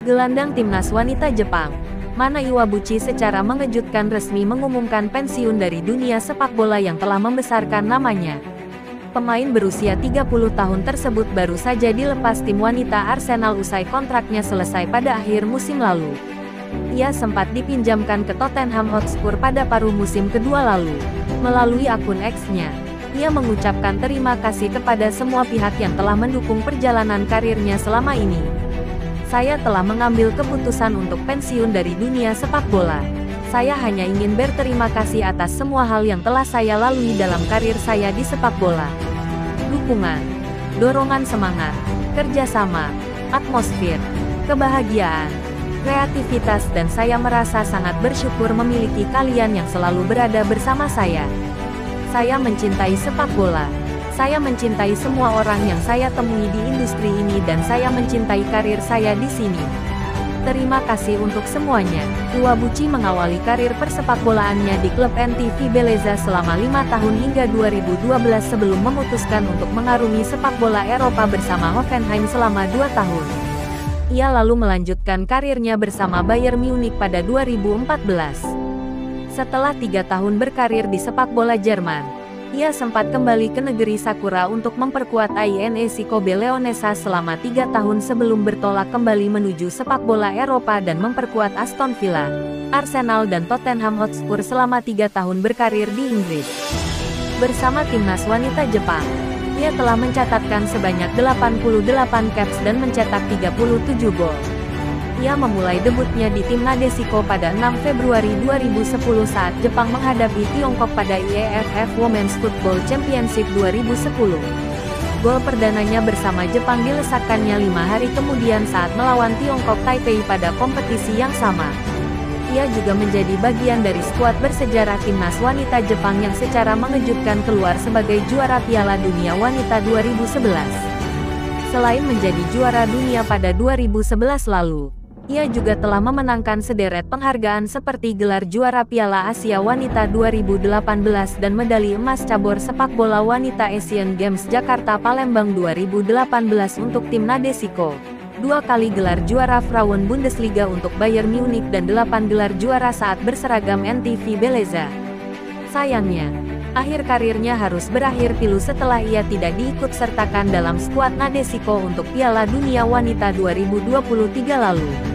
Gelandang timnas wanita Jepang, Mana Iwabuchi secara mengejutkan resmi mengumumkan pensiun dari dunia sepak bola yang telah membesarkan namanya. Pemain berusia 30 tahun tersebut baru saja dilepas tim wanita Arsenal usai kontraknya selesai pada akhir musim lalu. Ia sempat dipinjamkan ke Tottenham Hotspur pada paruh musim kedua lalu. Melalui akun X-nya, ia mengucapkan terima kasih kepada semua pihak yang telah mendukung perjalanan karirnya selama ini saya telah mengambil keputusan untuk pensiun dari dunia sepak bola. Saya hanya ingin berterima kasih atas semua hal yang telah saya lalui dalam karir saya di sepak bola. Dukungan, dorongan semangat, kerjasama, atmosfer, kebahagiaan, kreativitas dan saya merasa sangat bersyukur memiliki kalian yang selalu berada bersama saya. Saya mencintai sepak bola. Saya mencintai semua orang yang saya temui di industri ini dan saya mencintai karir saya di sini. Terima kasih untuk semuanya. Iwabuchi mengawali karir persepakbolaannya di klub NTV Beleza selama lima tahun hingga 2012 sebelum memutuskan untuk mengarungi sepak bola Eropa bersama Hoffenheim selama dua tahun. Ia lalu melanjutkan karirnya bersama Bayern Munich pada 2014. Setelah tiga tahun berkarir di sepak bola Jerman, ia sempat kembali ke negeri Sakura untuk memperkuat INEC Kobe Leonesa selama tiga tahun sebelum bertolak kembali menuju sepak bola Eropa dan memperkuat Aston Villa, Arsenal dan Tottenham Hotspur selama tiga tahun berkarir di Inggris. Bersama timnas wanita Jepang, ia telah mencatatkan sebanyak 88 caps dan mencetak 37 gol ia memulai debutnya di tim Nadeshiko pada 6 Februari 2010 saat Jepang menghadapi Tiongkok pada IAFF Women's Football Championship 2010. Gol perdananya bersama Jepang dilesakkannya lima hari kemudian saat melawan Tiongkok Taipei pada kompetisi yang sama. Ia juga menjadi bagian dari skuad bersejarah timnas wanita Jepang yang secara mengejutkan keluar sebagai juara Piala Dunia Wanita 2011. Selain menjadi juara dunia pada 2011 lalu, ia juga telah memenangkan sederet penghargaan seperti gelar juara Piala Asia Wanita 2018 dan medali emas cabur sepak bola wanita Asian Games Jakarta Palembang 2018 untuk tim Nadesiko. Dua kali gelar juara Frauen Bundesliga untuk Bayern Munich dan delapan gelar juara saat berseragam NTV Beleza. Sayangnya, akhir karirnya harus berakhir pilu setelah ia tidak diikut sertakan dalam skuad Nadesiko untuk Piala Dunia Wanita 2023 lalu.